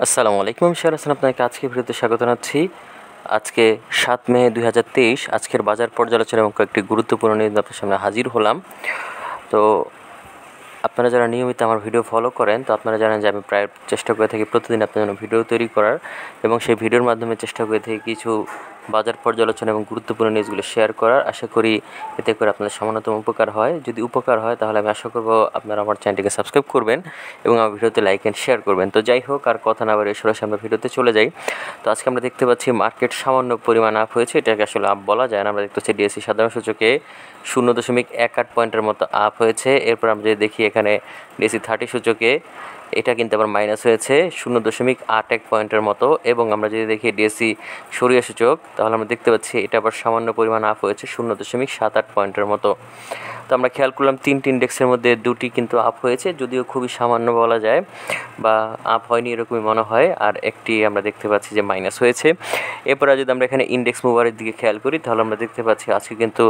আসসালামু আলাইকুম শেয়ার হাসান, আপনাকে আজকে ভিডিওতে স্বাগত জানাচ্ছি। আজকে সাত মে দুই হাজার তেইশ, আজকের বাজার পর্যালোচনা এবং কয়েকটি গুরুত্বপূর্ণ নিউজ আপনার সামনে হাজির হলাম। তো আপনারা যারা নিয়মিত আমার ভিডিও ফলো করেন, তো আপনারা জানেন যে আমি প্রায় চেষ্টা করে থাকি প্রতিদিন আপনার জন্য ভিডিও তৈরি করার এবং সেই ভিডিওর মাধ্যমে চেষ্টা করে থাকি কিছু বাজার পর্যালোচনা এবং গুরুত্বপূর্ণ নিউজগুলো শেয়ার করার আশা করি এতে করে আপনাদের সামান্যতম উপকার হয়। যদি উপকার হয়, তাহলে আমি আশা করব আপনারা আমার চ্যানেলটিকে সাবস্ক্রাইব করবেন এবং আমার ভিডিওতে লাইক অ্যান্ড শেয়ার করবেন। তো যাই হোক, আর কথা না বলে সরাসরি আমরা ভিডিওতে চলে যাই। তো আজকে আমরা দেখতে পাচ্ছি মার্কেট সামান্য পরিমাণ আপ হয়েছে। এটাকে আসলে আপ বলা যায় না। আমরা দেখতে পাচ্ছি ডিএসসি সাধারণ সূচকে শূন্য দশমিক এক আট পয়েন্টের মতো আপ হয়েছে। এরপর আমরা যদি দেখি এখানে ডিএসসি থার্টি সূচকে এটা কিন্তু আবার মাইনাস হয়েছে শূন্য দশমিক আট এক পয়েন্টের মতো এবং আমরা যদি দেখি ডিএসসি সরিয়া সূচক তাহলে আমরা দেখতে পাচ্ছি এটা আবার সামান্য পরিমাণ আপ হয়েছে শূন্য দশমিক সাত আট পয়েন্টের মতো। তো আমরা খেয়াল করলাম তিনটি ইন্ডেক্সের মধ্যে দুটি কিন্তু আপ হয়েছে, যদিও খুবই সামান্য বলা যায় বা আপ হয়নি এরকমই মনে হয়। আর একটি আমরা দেখতে পাচ্ছি যে মাইনাস হয়েছে। এরপরে যদি আমরা এখানে ইন্ডেক্স মুভারের দিকে খেয়াল করি, তাহলে আমরা দেখতে পাচ্ছি আজকে কিন্তু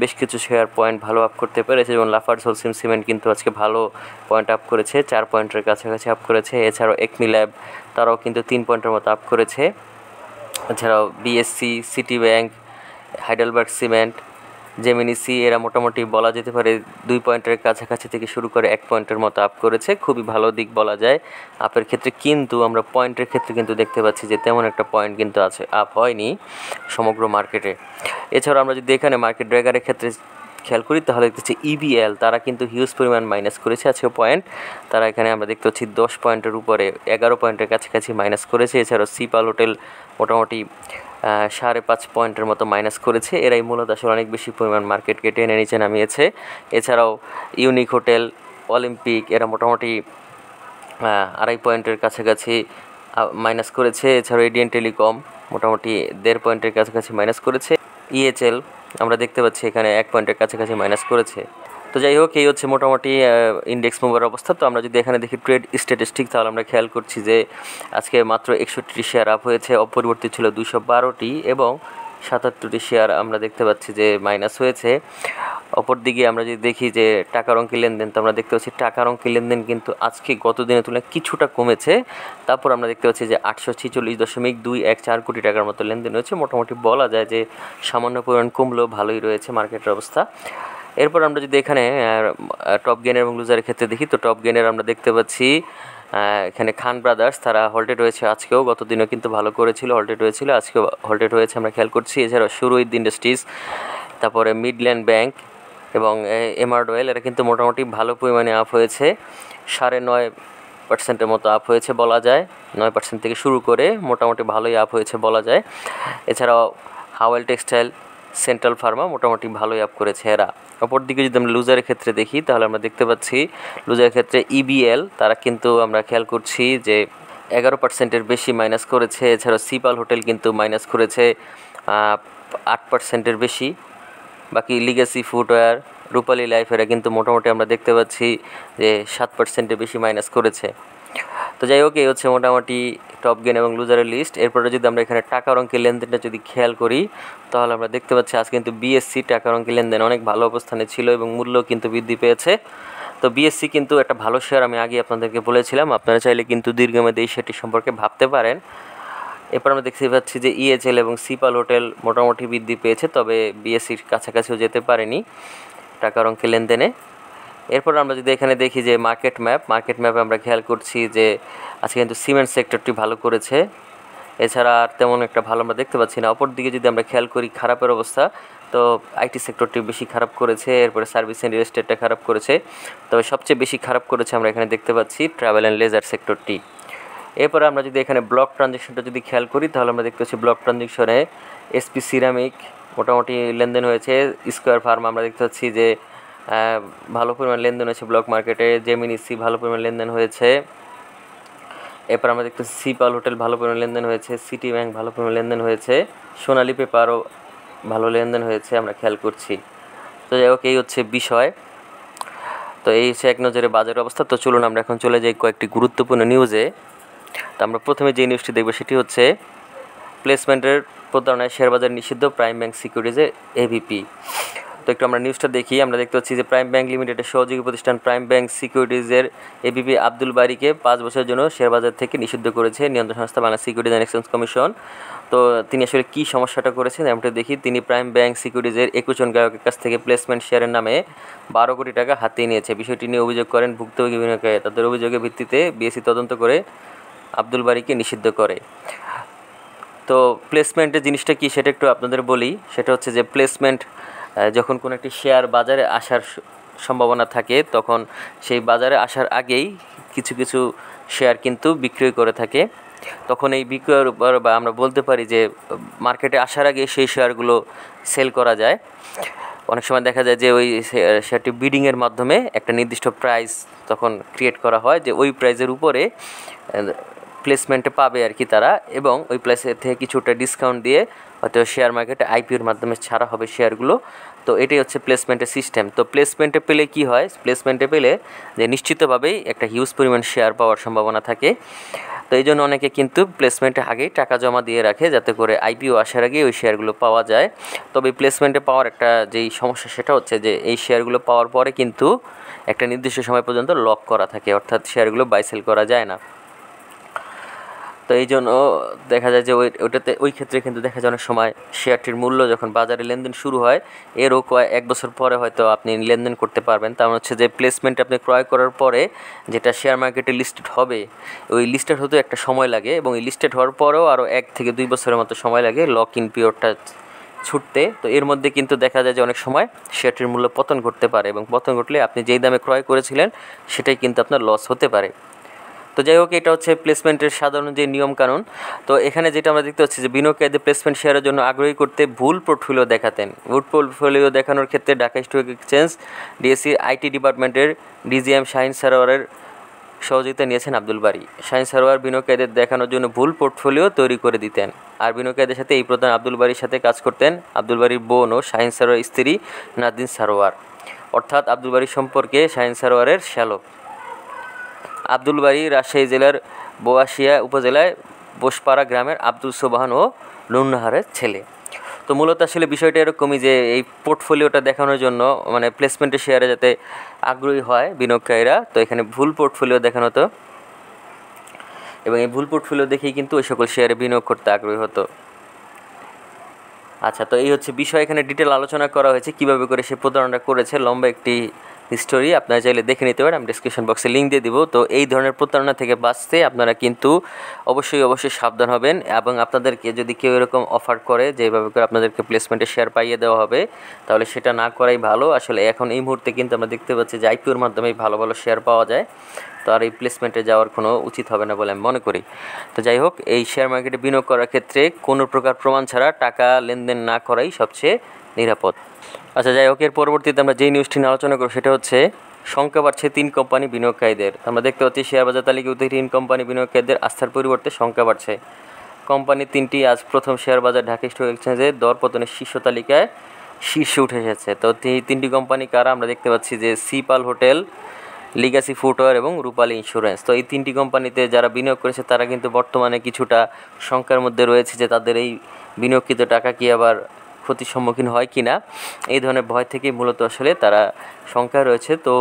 বেশ কিছু শেয়ার পয়েন্ট ভালো আপ করতে পেরেছে যেমন লাফার্স হোলসিম সিমেন্ট কিন্তু আজকে ভালো পয়েন্ট আপ করেছে, চার পয়েন্টের কাছাকাছি আপ করেছে। এছাড়াও একমি ল্যাব তারাও কিন্তু তিন পয়েন্টের মতো আপ করেছে। এছাড়াও BSC City Bank Heidelberg Cement Gemini Sea এরা মোটামুটি বলা যেতে পারে দুই পয়েন্টের কাছাকাছি থেকে শুরু করে এক পয়েন্টের মতো আপ করেছে। খুবই ভালো দিক বলা যায়। আপের ক্ষেত্রে কিন্তু আমরা পয়েন্টের ক্ষেত্রে কিন্তু দেখতে পাচ্ছি যে তেমন একটা পয়েন্ট কিন্তু আছে আপ হয়নি সমগ্র মার্কেটে এছাড়া আমরা যদি এখানে মার্কেট ড্রাইগারের ক্ষেত্রে খেয়াল করি, তাহলে দেখতেছি ইবিএল তারা কিন্তু হিউজ পরিমাণ মাইনাস করেছে আজকে পয়েন্ট তারা এখানে আমরা দেখতে পাচ্ছি দশ পয়েন্টের উপরে, এগারো পয়েন্টের কাছাকাছি মাইনাস করেছে। এছাড়াও সিপাল হোটেল মোটামুটি সাড়ে পাঁচ পয়েন্টের মতো মাইনাস করেছে। এরাই মূলত আসলে অনেক বেশি পরিমাণ মার্কেটকে টেনে নিচে নামিয়েছে। এছাড়াও ইউনিক হোটেল অলিম্পিক এরা মোটামুটি আড়াই পয়েন্টের কাছাকাছি মাইনাস করেছে। এছাড়াও এডিয়ান টেলিকম মোটামুটি দেড় পয়েন্টের কাছাকাছি মাইনাস করেছে। ইএচএল আমরা দেখতে পাচ্ছি এখানে এক পয়েন্টের কাছাকাছি মাইনাস করেছে। তো যাই হোক, এই হচ্ছে মোটামুটি ইন্ডেক্স মুভের অবস্থা। তো আমরা যদি এখানে দেখি ট্রেড স্ট্যাটিস্টিক তাহলে আমরা খেয়াল করছি যে আজকে মাত্র একষট্টি শেয়ার আপ হয়েছে, অপরিবর্তিত ছিল দুশো বারোটি এবং সাতাত্তরটি শেয়ার আমরা দেখতে পাচ্ছি যে মাইনাস হয়েছে। অপরদিকে আমরা যদি দেখি যে টাকার অঙ্কের লেনদেন, তো আমরা দেখতে পাচ্ছি টাকার অঙ্কের লেনদেন কিন্তু আজকে গত দিনের তুলনায় কিছুটা কমেছে। তারপর আমরা দেখতে পাচ্ছি যে আটশো ছিচল্লিশ দশমিক দুই এক চার কোটি টাকার মতো লেনদেন হয়েছে। মোটামুটি বলা যায় যে সামান্য পরিমাণ কমলেও ভালোই রয়েছে মার্কেটের অবস্থা। এরপর আমরা যদি এখানে টপ গেনের এবং লুজারের ক্ষেত্রে দেখি, তো টপ গেনের আমরা দেখতে পাচ্ছি এখানে খান ব্রাদার্স, তারা হল্টেড হয়েছে আজকেও গত দিনও কিন্তু ভালো করেছিল হল্টেড হয়েছিল আজকেও হল্টেড হয়েছে আমরা খেয়াল করছি। এছাড়াও সুরুইদ ইন্ডাস্ট্রিজ, তারপরে মিডল্যান্ড ব্যাংক এবং এমার্ড অয়েল এরা কিন্তু মোটামুটি ভালো পরিমাণে আপ হয়েছে। সাড়ে নয় পার্সেন্টের মতো আপ হয়েছে বলা যায়। নয় পার্সেন্ট থেকে শুরু করে মোটামুটি ভালোই আপ হয়েছে বলা যায়। এছাড়াও হাওয়েল টেক্সটাইল সেন্ট্রাল ফার্মা মোটামুটি ভালোই আপ করেছে এরা। অপরদিকে যদি আমরা লুজারের ক্ষেত্রে দেখি, তাহলে আমরা দেখতে পাচ্ছি লুজারের ক্ষেত্রে ইবিএল তারা কিন্তু আমরা খেয়াল করছি যে এগারো পার্সেন্টের বেশি মাইনাস করেছে। এছাড়াও সিপাল হোটেল কিন্তু মাইনাস করেছে আট পার্সেন্টের বেশি। বাকি লিগেসি ফুটওয়্যার রূপালী লাইফ এরা কিন্তু মোটামুটি আমরা দেখতে পাচ্ছি যে সাত পার্সেন্টের বেশি মাইনাস করেছে। তো যাই হোক, এই হচ্ছে মোটামুটি টপ গেন এবং লুজারের লিস্ট এরপরে যদি আমরা এখানে টাকার অঙ্কের লেনদেনটা যদি খেয়াল করি, তাহলে আমরা দেখতে পাচ্ছি আজ কিন্তু বিএসসি টাকার অঙ্কের লেনদেন অনেক ভালো অবস্থানে ছিল এবং মূল্য কিন্তু বৃদ্ধি পেয়েছে। তো বিএসসি কিন্তু একটা ভালো শেয়ার আমি আগে আপনাদেরকে বলেছিলাম, আপনারা চাইলে কিন্তু দীর্ঘমেয়াদে এই শেয়ারটি সম্পর্কে ভাবতে পারেন। এরপর আমরা দেখতে পাচ্ছি যে ইএচএল এবং সিপাল হোটেল মোটামুটি বৃদ্ধি পেয়েছে, তবে বিএসসির কাছাকাছিও যেতে পারেনি টাকার অঙ্কের লেনদেনে। এরপর আমরা যদি এখানে দেখি যে মার্কেট ম্যাপ মার্কেট ম্যাপে আমরা খেয়াল করছি যে আজকে কিন্তু সিমেন্ট সেক্টরটি ভালো করেছে। এছাড়া আর তেমন একটা ভালো আমরা দেখতে পাচ্ছি না। অপর দিকে যদি আমরা খেয়াল করি খারাপের অবস্থা, তো আইটি সেক্টরটি বেশি খারাপ করেছে, এরপরে সার্ভিস অ্যান্ড রিয়েল খারাপ করেছে। তবে সবচেয়ে বেশি খারাপ করেছে আমরা এখানে দেখতে পাচ্ছি ট্রাভেল অ্যান্ড লেজার সেক্টরটি এরপরে আমরা যদি এখানে ব্লক ট্রানজেকশনটা যদি খেয়াল করি, তাহলে আমরা দেখতে পাচ্ছি ব্লক ট্রানজেকশনে এসপি সিরামিক মোটামুটি লেনদেন হয়েছে। স্কোয়ার ফার্ম আমরা দেখতে পাচ্ছি যে ভালো পরিমাণ লেনদেন হয়েছে ব্লক মার্কেটে জেমিনিসি ভালো পরিমাণ লেনদেন হয়েছে। এরপর আমরা দেখতেছি সিপাল হোটেল ভালো পরিমাণ লেনদেন হয়েছে সিটি ব্যাংক ভালো পরিমাণ লেনদেন হয়েছে সোনালি পেপারও ভালো লেনদেন হয়েছে, আমরা খেয়াল করছি। তো যাই হোক, এই হচ্ছে বিষয়। তো এই হচ্ছে এক নজরে বাজারের অবস্থা। তো চলুন আমরা এখন চলে যাই কয়েকটি গুরুত্বপূর্ণ নিউজে তো আমরা প্রথমে যে নিউজটি দেখব, সেটি হচ্ছে প্লেসমেন্টের প্রতারণায় শেয়ারবাজার নিষিদ্ধ প্রাইম ব্যাংক সিকিউরিটিজে এভিপি তো একটু আমরা নিউজটা দেখি, আমরা দেখতে পাচ্ছি যে প্রাইম ব্যাংক লিমিটেডের সহযোগী প্রতিষ্ঠান প্রাইম ব্যাংক সিকিউরিটিজের এবিপি আব্দুল বারিকে পাঁচ বছরের জন্য শেয়ার বাজার থেকে নিষিদ্ধ করেছে নিয়ন্ত্রণ সংস্থা Bangla Securities and Exchange Commission তো তিনি আসলে কী সমস্যাটা করেছেন আমরা দেখি, তিনি প্রাইম ব্যাংক সিকিউরিটিজের একুশ জন গ্রাহকের কাছ থেকে প্লেসমেন্ট শেয়ারের নামে বারো কোটি টাকা হাতিয়ে নিয়েছে। বিষয়টি নিয়ে অভিযোগ করেন ভুক্তভোগী বিনিয়োগকারী। তাদের অভিযোগের ভিত্তিতে বিএসসি তদন্ত করে আব্দুল বারিকে নিষিদ্ধ করে। তো প্লেসমেন্টের জিনিসটা কি সেটা একটু আপনাদের বলি। সেটা হচ্ছে যে প্লেসমেন্ট যখন কোনো একটি শেয়ার বাজারে আসার সম্ভাবনা থাকে, তখন সেই বাজারে আসার আগেই কিছু কিছু শেয়ার কিন্তু বিক্রয় করে থাকে। তখন এই বিক্রয়ের উপর বা আমরা বলতে পারি যে, মার্কেটে আসার আগে সেই শেয়ারগুলো সেল করা যায়। অনেক সময় দেখা যায় যে, ওই শেয়ারটি বিডিংয়ের মাধ্যমে একটা নির্দিষ্ট প্রাইস তখন ক্রিয়েট করা হয় যে, ওই প্রাইজের উপরে প্লেসমেন্টে পাবে আর কি তারা এবং ওই প্লেসের থেকে কিছুটা ডিসকাউন্ট দিয়ে হয়তো শেয়ার মার্কেটে আইপিওর মাধ্যমে ছাড়া হবে শেয়ারগুলো তো এটাই হচ্ছে প্লেসমেন্টের সিস্টেম তো প্লেসমেন্টে পেলে কি হয়? প্লেসমেন্টে পেলে যে নিশ্চিতভাবেই একটা হিউজ পরিমাণ শেয়ার পাওয়ার সম্ভাবনা থাকে। তো এই জন্য অনেকে কিন্তু প্লেসমেন্টে আগেই টাকা জমা দিয়ে রাখে যাতে করে আইপিও আসার আগে ওই শেয়ারগুলো পাওয়া যায়। তবে প্লেসমেন্টে পাওয়ার একটা যেই সমস্যা সেটা হচ্ছে যে এই শেয়ারগুলো পাওয়ার পরে কিন্তু একটা নির্দিষ্ট সময় পর্যন্ত লক করা থাকে। অর্থাৎ শেয়ারগুলো বাইসেল করা যায় না। তো এই জন্য দেখা যায় যে ওই, ওইটাতে, ওই ক্ষেত্রে কিন্তু দেখা যায় অনেক সময় শেয়ারটির মূল্য যখন বাজারে লেনদেন শুরু হয়, এরও কয়েক এক বছর পরে হয়তো আপনি লেনদেন করতে পারবেন। তার মানে হচ্ছে যে প্লেসমেন্ট আপনি ক্রয় করার পরে যেটা শেয়ার মার্কেটে লিস্টেড হবে, ওই লিস্টেড হতেও একটা সময় লাগে এবং এই লিস্টেড হওয়ার পরেও আরও এক থেকে দুই বছরের মতো সময় লাগে লক ইন পিরিয়ডটা ছুটতে। তো এর মধ্যে কিন্তু দেখা যায় যে অনেক সময় শেয়ারটির মূল্য পতন ঘটতে পারে এবং পতন ঘটলে আপনি যেই দামে ক্রয় করেছিলেন, সেটাই কিন্তু আপনার লস হতে পারে। তো যাই হোক, এটা হচ্ছে প্লেসমেন্টের সাধারণ যে নিয়ম নিয়মকানুন। তো এখানে যেটা আমরা দেখতে পাচ্ছি যে বিনিয়োগকারীদের প্লেসমেন্ট শেয়ারের জন্য আগ্রহী করতে ভুল পোর্টফোলিও দেখাতেন। ভুল পোর্টফোলিও দেখানোর ক্ষেত্রে Dhaka Stock Exchange DSC IT ডিপার্টমেন্টের ডিজিএম শাহিন সারোয়ারের সহযোগিতা নিয়েছেন আব্দুল বারি। শাহিন সারোয়ার বিনিয়োগকারীদের দেখানোর জন্য ভুল পোর্টফোলিও তৈরি করে দিতেন। আর বিনিয়োগকারীদের সাথে এই প্রধান আব্দুল বারির সাথে কাজ করতেন আব্দুল বারির বোন ও শাহিন সারোয়ার স্ত্রী নাদিন সারোয়ার। অর্থাৎ আব্দুল বারির সম্পর্কে শাহিন সারোয়ারের শ্যালক। আব্দুল বাড়ি রাজশাহী জেলার বোয়াশিয়া উপজেলায় বোসপাড়া গ্রামের আব্দুল সোবাহান ও নুন্নাহারের ছেলে। তো মূলত আসলে বিষয়টা এরকমই যে এই পোর্টফোলিওটা দেখানোর জন্য মানে প্লেসমেন্টের শেয়ারে যাতে আগ্রহী হয় বিনিয়োগকারীরা, তো এখানে ভুল পোর্টফোলিও দেখানো হতো। এবং এই ভুল পোর্টফোলিও দেখেই কিন্তু ওই সকল শেয়ারে বিনিয়োগ করতে আগ্রহী হতো। আচ্ছা তো এই হচ্ছে বিষয়। এখানে ডিটেল আলোচনা করা হয়েছে কীভাবে করে সে প্রতারণা করেছে। লম্বা একটি হিস্টোরি আপনারা চাইলে দেখে নিতে পারেন, আমি ডিসক্রিপশন বক্সে লিঙ্ক দিয়ে দিব। তো এই ধরনের প্রতারণা থেকে বাঁচতে আপনারা কিন্তু অবশ্যই অবশ্যই সাবধান হবেন এবং আপনাদেরকে যদি কেউ এরকম অফার করে যেভাবে করে আপনাদেরকে প্লেসমেন্টে শেয়ার পাইয়ে দেওয়া হবে, তাহলে সেটা না করাই ভালো। আসলে এখন এই মুহূর্তে কিন্তু আমরা দেখতে পাচ্ছি যে আইপিওর মাধ্যমেই ভালো ভালো শেয়ার পাওয়া যায়। তো আর এই প্লেসমেন্টে যাওয়ার কোনো উচিত হবে না বলে আমি মনে করি। তো যাই হোক, এই শেয়ার মার্কেটে বিনিয়োগ করার ক্ষেত্রে কোনো প্রকার প্রমাণ ছাড়া টাকা লেনদেন না করাই সবচেয়ে নিরাপদ। আচ্ছা যাই হোক, এর পরবর্তীতে আমরা যেই নিউজটি নিয়ে আলোচনা করব সেটা হচ্ছে সংখ্যা বাড়ছে তিন কোম্পানি বিনিয়োগকারীদের। আমরা দেখতে পাচ্ছি শেয়ার বাজার তালিকায় তিন কোম্পানি বিনিয়োগকারীদের আস্থার পরিবর্তে সংখ্যা বাড়ছে। কোম্পানি তিনটি আজ প্রথম শেয়ার বাজার ঢাকা স্টক এক্সচেঞ্জের দর পতনের শীর্ষ তালিকায় শীর্ষে উঠে এসেছে। তো এই তিনটি কোম্পানি কারা? আমরা দেখতে পাচ্ছি যে সিপাল হোটেল লিগাসি ফুটওয়ার এবং রূপালী ইন্স্যুরেন্স তো এই তিনটি কোম্পানিতে যারা বিনিয়োগ করেছে, তারা কিন্তু বর্তমানে কিছুটা সংখ্যার মধ্যে রয়েছে যে তাদের এই বিনিয়োগকৃত টাকা কি আবার ক্ষতির সম্মুখীন হয় কি না এই ধরনের ভয় থেকেই মূলত আসলে তারা শঙ্কা রয়েছে। তো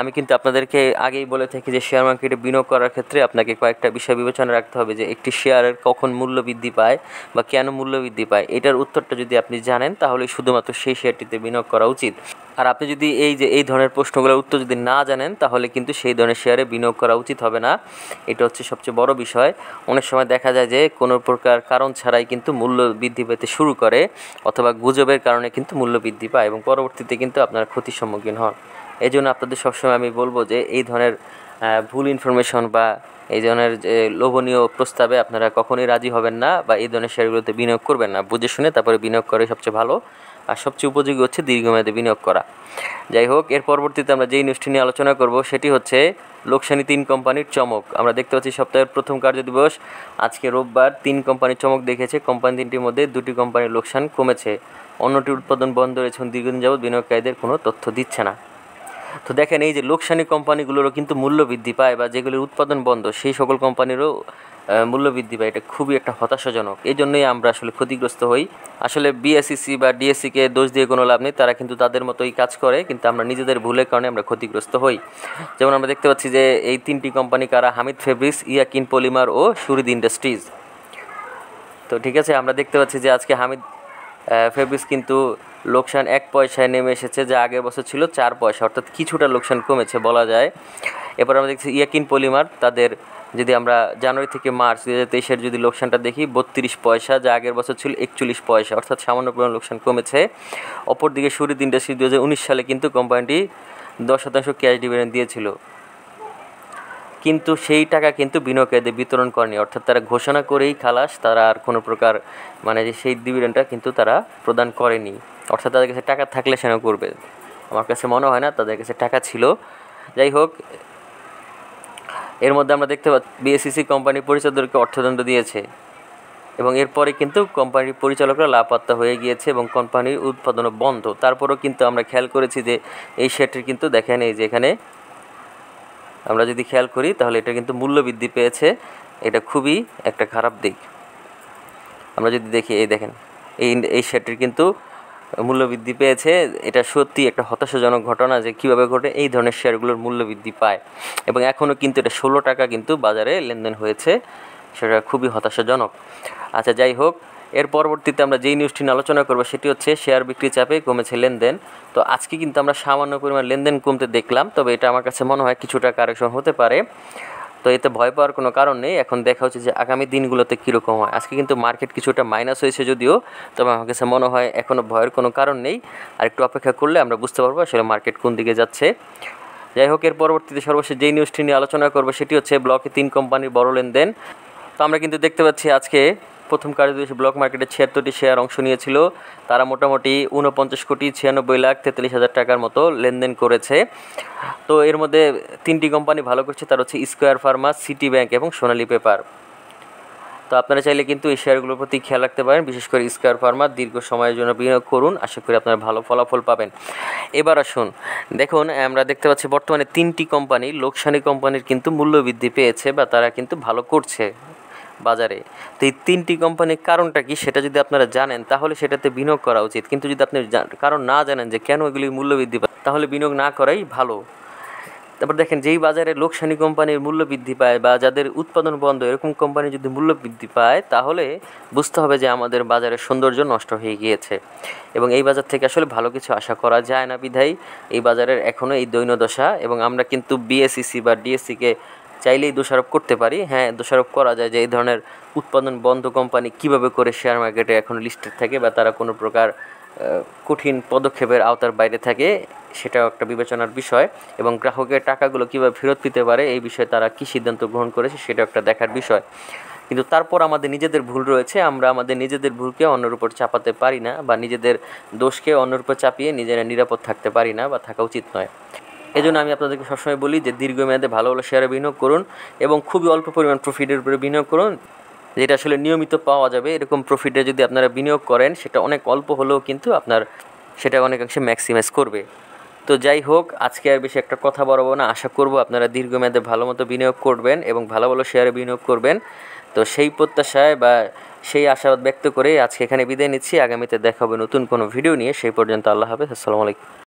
আমি কিন্তু আপনাদেরকে আগেই বলে থাকি যে শেয়ার মার্কেটে বিনিয়োগ করার ক্ষেত্রে আপনাকে কয়েকটা বিষয় বিবেচনা রাখতে হবে যে, একটি শেয়ারের কখন মূল্য বৃদ্ধি পায় বা কেন মূল্য বৃদ্ধি পায়, এটার উত্তরটা যদি আপনি জানেন তাহলে শুধুমাত্র সেই শেয়ারটিতে বিনিয়োগ করা উচিত। আর আপনি যদি এই যে, এই ধরনের প্রশ্নগুলোর উত্তর যদি না জানেন, তাহলে কিন্তু সেই ধরনের শেয়ারে বিনিয়োগ করা উচিত হবে না। এটা হচ্ছে সবচেয়ে বড় বিষয়। অনেক সময় দেখা যায় যে, কোনো প্রকার কারণ ছাড়াই কিন্তু মূল্য বৃদ্ধি পেতে শুরু করে, অথবা গুজবের কারণে কিন্তু মূল্য বৃদ্ধি পায় এবং পরবর্তীতে কিন্তু আপনারা ক্ষতির সম্মুখীন হন। এই জন্য আপনাদের সবসময় আমি বলব যে, এই ধরনের ভুল ইনফরমেশন বা এই ধরনের যে, লোভনীয় প্রস্তাবে আপনারা কখনোই রাজি হবেন না বা এই ধরনের শেয়ারগুলোতে বিনিয়োগ করবেন না। বুঝে শুনে তারপরে বিনিয়োগ করে সবচেয়ে ভালো। আর সবচেয়ে উপযোগী হচ্ছে দীর্ঘমেয়াদে বিনিয়োগ করা। যাই হোক, এর পরবর্তীতে আমরা যেই নিউজটি নিয়ে আলোচনা করব, সেটি হচ্ছে লোকসানি তিন কোম্পানির চমক। আমরা দেখতে পাচ্ছি সপ্তাহের প্রথম কার্য দিবস আজকে রোববার তিন কোম্পানির চমক দেখেছে। কোম্পানি তিনটির মধ্যে দুটি কোম্পানির লোকসান কমেছে। অন্যটি উৎপাদন বন্ধ রয়েছে দীর্ঘদিন যাবৎ বিনিয়োগকারীদের কোনো তথ্য দিচ্ছে না। তো দেখেন, এই যে লোকসানি কোম্পানিগুলোরও কিন্তু মূল্য বৃদ্ধি পায় বা যেগুলির উৎপাদন বন্ধ, সেই সকল কোম্পানিরও মূল্য বৃদ্ধি পায় এটা খুবই একটা হতাশাজনক। এই জন্যই আমরা আসলে ক্ষতিগ্রস্ত হই। আসলে বিএসসিসি বা ডিএসসিকে দোষ দিয়ে কোনো লাভ নেই, তারা কিন্তু তাদের মতোই কাজ করে, কিন্তু আমরা নিজেদের ভুলের কারণে আমরা ক্ষতিগ্রস্ত হই। যেমন আমরা দেখতে পাচ্ছি যে এই তিনটি কোম্পানি কারা? হামিদ ফেব্রিক্স ইয়াকিন পলিমার ও সুরিদ ইন্ডাস্ট্রিজ তো ঠিক আছে, আমরা দেখতে পাচ্ছি যে আজকে হামিদ ফেব্রিক্স কিন্তু লোকসান এক পয়সায় নেমে এসেছে, যা আগের বছর ছিল চার পয়সা, অর্থাৎ কিছুটা লোকসান কমেছে বলা যায়। এরপর আমরা দেখছি ইয়াকিন পলিমার, তাদের যদি আমরা জানুয়ারি থেকে মার্চ দু হাজার যদি লোকসানটা দেখি, বত্রিশ পয়সা, যা আগের বছর ছিল একচল্লিশ পয়সা, অর্থাৎ সামান্য পরিমাণ লোকসান কমেছে। অপরদিকে সুরিদ ইন্ডাস্ট্রি দু হাজার উনিশ সালে, কিন্তু কোম্পানিটি দশ শতাংশ ক্যাশ ডিভিডেন্ড দিয়েছিল। কিন্তু সেই টাকা কিন্তু বিনিয়োগকারীদের বিতরণ করেনি। অর্থাৎ তারা ঘোষণা করেই খালাস, তারা আর কোনো প্রকার মানে যে সেই ডিভিডেন্ডটা কিন্তু তারা প্রদান করেনি। অর্থাৎ তাদের কাছে টাকা থাকলে সেন করবে। আমার কাছে মনে হয় না, তাদের কাছে টাকা ছিল। যাই হোক, এর মধ্যে আমরা দেখতে পাচ্ছি বিএসসিসি কোম্পানি পরিচালকদেরকে অর্থদণ্ড দিয়েছে এবং এরপরে কিন্তু কোম্পানির পরিচালকরা লাপাত্তা হয়ে গিয়েছে এবং কোম্পানির উৎপাদনও বন্ধ। তারপরেও কিন্তু আমরা খেয়াল করেছি যে এই শেয়ারটির কিন্তু দেখেন এই যে এখানে আমরা যদি খেয়াল করি, তাহলে এটা কিন্তু মূল্য বৃদ্ধি পেয়েছে। এটা খুবই একটা খারাপ দিক। আমরা যদি দেখি, এই দেখেন, এই এই শেয়ারটির কিন্তু মূল্য বৃদ্ধি পেয়েছে। এটা সত্যি একটা হতাশাজনক ঘটনা যে কীভাবে ঘটে, এই ধরনের শেয়ারগুলোর মূল্য বৃদ্ধি পায়। এবং এখনও কিন্তু এটা ষোলো টাকা কিন্তু বাজারে লেনদেন হয়েছে। সেটা খুবই হতাশাজনক। আচ্ছা যাই হোক এর পরবর্তীতে আমরা যেই নিউজটি নিয়ে আলোচনা করব, সেটি হচ্ছে শেয়ার বিক্রি চাপে কমেছে লেনদেন। তো আজকে কিন্তু আমরা সামান্য পরিমাণ লেনদেন কমতে দেখলাম, তবে এটা আমার কাছে মনে হয় কিছুটা কারেকশন হতে পারে। তো এতে ভয় পাওয়ার কোনো কারণ নেই, এখন দেখা হচ্ছে যে আগামী দিনগুলোতে কীরকম হয়। আজকে কিন্তু মার্কেট কিছুটা মাইনাস হয়েছে যদিও, তবে আমার কাছে মনে হয় এখনও ভয়ের কোনো কারণ নেই। আর একটু অপেক্ষা করলে আমরা বুঝতে পারব আসলে মার্কেট কোন দিকে যাচ্ছে। যাই হোক, এর পরবর্তীতে সর্বশেষ যেই নিউজটি নিয়ে আলোচনা করব, সেটি হচ্ছে ব্লকে তিন কোম্পানির বড় লেনদেন। তো আমরা কিন্তু দেখতে পাচ্ছি আজকে প্রথম কার্যদিবসে ব্লক মার্কেটে ছিয়াত্তরটি শেয়ার অংশ নিয়েছিল। তারা মোটামুটি উনপঞ্চাশ কোটি ছিয়ানব্বই লাখ তেতাল্লিশ হাজার টাকার মতো লেনদেন করেছে। তো এর মধ্যে তিনটি কোম্পানি ভালো করছে, তার হচ্ছে স্কোয়ার ফার্মা সিটি ব্যাংক এবং সোনালী পেপার তো আপনারা চাইলে কিন্তু এই শেয়ারগুলোর প্রতি খেয়াল রাখতে পারেন, বিশেষ করে স্কোয়ার ফার্মা দীর্ঘ সময়ের জন্য বিনিয়োগ করুন, আশা করি আপনারা ভালো ফলাফল পাবেন। এবার আসুন, দেখুন, আমরা দেখতে পাচ্ছি বর্তমানে তিনটি কোম্পানি, লোকসানি কোম্পানির কিন্তু মূল্য বৃদ্ধি পেয়েছে বা তারা কিন্তু ভালো করছে। বাজারে। তো এই তিনটি কোম্পানির কারণটা কি সেটা যদি আপনারা জানেন, তাহলে সেটাতে বিনিয়োগ করা উচিত। কিন্তু যদি আপনি কারণ না জানেন যে কেন এগুলির মূল্য বৃদ্ধি পায়, তাহলে বিনিয়োগ না করাই ভালো। তারপর দেখেন, যেই বাজারে লোকসানি কোম্পানির মূল্য বৃদ্ধি পায় বা যাদের উৎপাদন বন্ধ, এরকম কোম্পানি যদি মূল্য বৃদ্ধি পায়, তাহলে বুঝতে হবে যে আমাদের বাজারের সৌন্দর্য নষ্ট হয়ে গিয়েছে। এবং এই বাজার থেকে আসলে ভালো কিছু আশা করা যায় না বিধায়। এই বাজারের এখনও এই দৈন্যদশা এবং আমরা কিন্তু বিএসসিসি বা ডিএসসিকে চাইলেই দোষারোপ করতে পারি। হ্যাঁ দোষারোপ করা যায় যে এই ধরনের উৎপাদন বন্ধ কোম্পানি কীভাবে করে শেয়ার মার্কেটে এখন লিস্টেড থাকে বা তারা কোনো প্রকার কঠিন পদক্ষেপের আওতার বাইরে থাকে, সেটাও একটা বিবেচনার বিষয়। এবং গ্রাহকের টাকাগুলো কীভাবে ফেরত পেতে পারে, এই বিষয়ে তারা কী সিদ্ধান্ত গ্রহণ করেছে সেটা একটা দেখার বিষয়। কিন্তু তারপর আমাদের নিজেদের ভুল রয়েছে, আমরা আমাদের নিজেদের ভুলকে অন্যের উপর চাপাতে পারি না বা নিজেদের দোষকে অন্যের উপর চাপিয়ে নিজেরা নিরাপদ থাকতে পারি না বা থাকা উচিত নয়। এই জন্য আমি আপনাদেরকে সবসময় বলি যে দীর্ঘমেয়াদে ভালো ভালো শেয়ারে বিনিয়োগ করুন এবং খুবই অল্প পরিমাণ প্রফিটের উপরে বিনিয়োগ করুন, যেটা আসলে নিয়মিত পাওয়া যাবে। এরকম প্রফিটে যদি আপনারা বিনিয়োগ করেন, সেটা অনেক অল্প হলেও কিন্তু আপনার সেটা অনেকাংশে ম্যাক্সিমাইজ করবে। তো যাই হোক, আজকে আর বেশি একটা কথা বলব না। আশা করব আপনারা দীর্ঘমেয়াদে ভালো মতো বিনিয়োগ করবেন এবং ভালো ভালো শেয়ারে বিনিয়োগ করবেন। তো সেই প্রত্যাশায় বা সেই আশাবাদ ব্যক্ত করে আজকে এখানে বিদায় নিচ্ছি। আগামীতে দেখা হবে নতুন কোনো ভিডিও নিয়ে। সেই পর্যন্ত আল্লাহ হাফেজ। আসসালামু আলাইকুম।